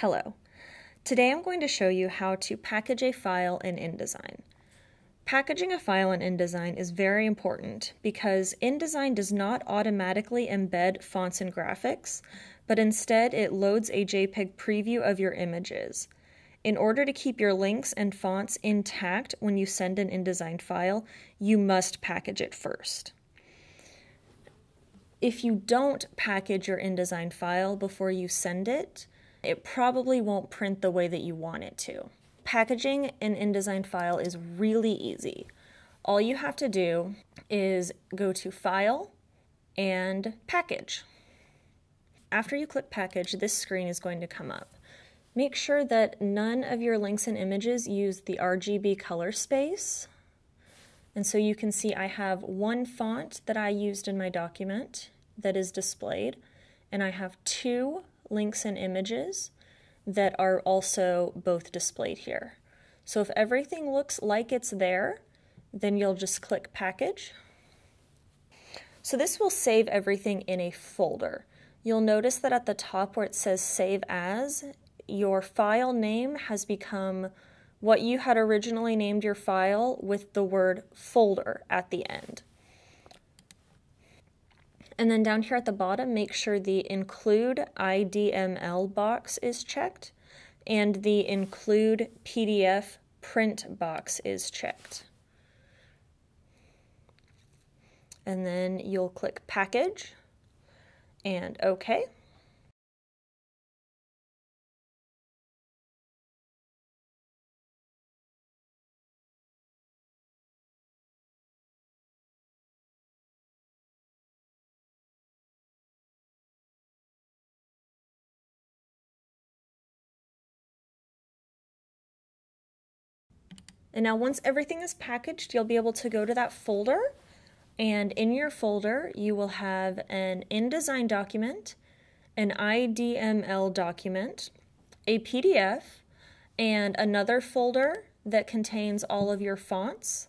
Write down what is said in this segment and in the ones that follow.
Hello. Today I'm going to show you how to package a file in InDesign. Packaging a file in InDesign is very important because InDesign does not automatically embed fonts and graphics, but instead it loads a JPEG preview of your images. In order to keep your links and fonts intact when you send an InDesign file, you must package it first. If you don't package your InDesign file before you send it, it probably won't print the way that you want it to. Packaging an InDesign file is really easy. All you have to do is go to File and Package. After you click Package, this screen is going to come up. Make sure that none of your links and images use the RGB color space. And so you can see I have one font that I used in my document that is displayed, and I have two links and images that are also both displayed here. So if everything looks like it's there, then you'll just click package. So this will save everything in a folder. You'll notice that at the top where it says save as, your file name has become what you had originally named your file with the word folder at the end. And then down here at the bottom, make sure the include IDML box is checked and the include PDF print box is checked. And then you'll click package and OK. And now once everything is packaged, you'll be able to go to that folder and in your folder, you will have an InDesign document, an IDML document, a PDF, and another folder that contains all of your fonts,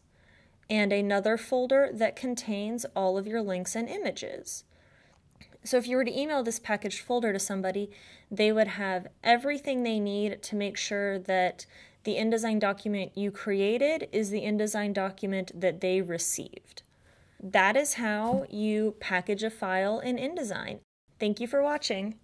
and another folder that contains all of your links and images. So if you were to email this packaged folder to somebody, they would have everything they need to make sure that the InDesign document you created is the InDesign document that they received. That is how you package a file in InDesign. Thank you for watching.